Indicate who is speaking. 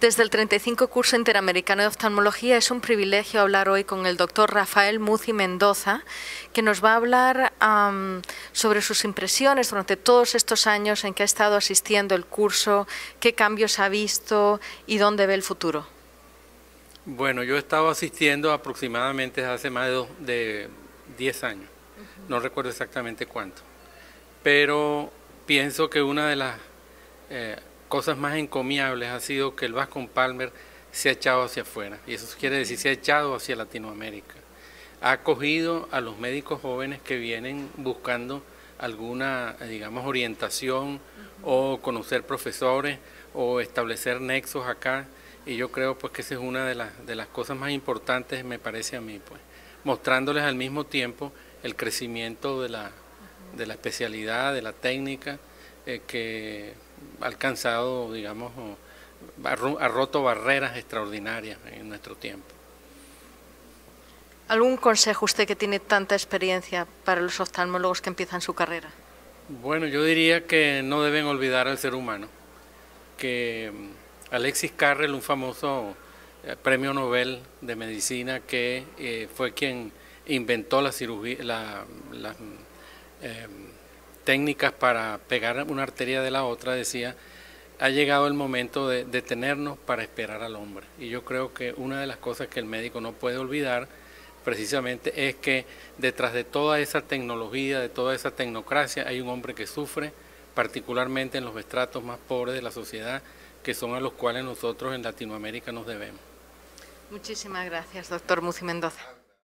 Speaker 1: Desde el 35 curso interamericano de oftalmología es un privilegio hablar hoy con el doctor Rafael Muzi Mendoza, que nos va a hablar sobre sus impresiones durante todos estos años en que ha estado asistiendo el curso, qué cambios ha visto y dónde ve el futuro.
Speaker 2: Bueno, yo he estado asistiendo aproximadamente hace más de 10 años, no recuerdo exactamente cuánto, pero pienso que una de las... Eh, cosas más encomiables ha sido que el Vasco Palmer se ha echado hacia afuera, y eso quiere decir se ha echado hacia Latinoamérica. Ha acogido a los médicos jóvenes que vienen buscando alguna, digamos, orientación o conocer profesores o establecer nexos acá, y yo creo pues que esa es una de las, de las cosas más importantes, me parece a mí, pues, mostrándoles al mismo tiempo el crecimiento de la, de la especialidad, de la técnica, eh, que ha alcanzado, digamos, ha roto barreras extraordinarias en nuestro tiempo.
Speaker 1: ¿Algún consejo usted que tiene tanta experiencia para los oftalmólogos que empiezan su carrera?
Speaker 2: Bueno, yo diría que no deben olvidar al ser humano, que mm, Alexis Carrel, un famoso eh, premio Nobel de Medicina, que eh, fue quien inventó la cirugía, la, eh, técnicas para pegar una arteria de la otra, decía, ha llegado el momento de detenernos para esperar al hombre. Y yo creo que una de las cosas que el médico no puede olvidar precisamente es que detrás de toda esa tecnología, de toda esa tecnocracia, hay un hombre que sufre, particularmente en los estratos más pobres de la sociedad, que son a los cuales nosotros en Latinoamérica nos debemos.
Speaker 1: Muchísimas gracias, doctor Muci Mendoza.